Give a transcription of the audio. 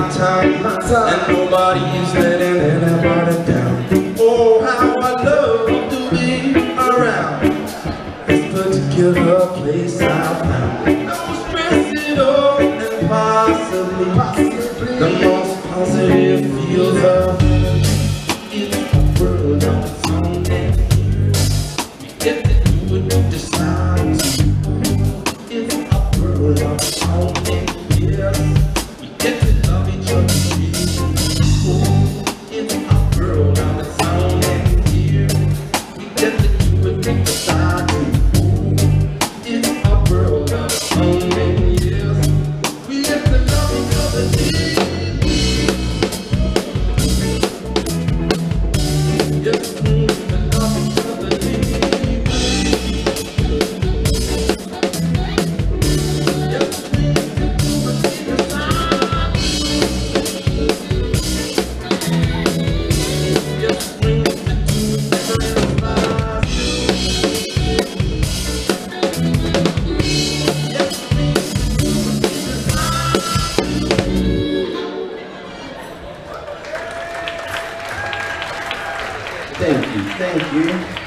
My time, my time. And nobody is letting anybody down. Oh, how I love to be around. This particular place I found Thank you.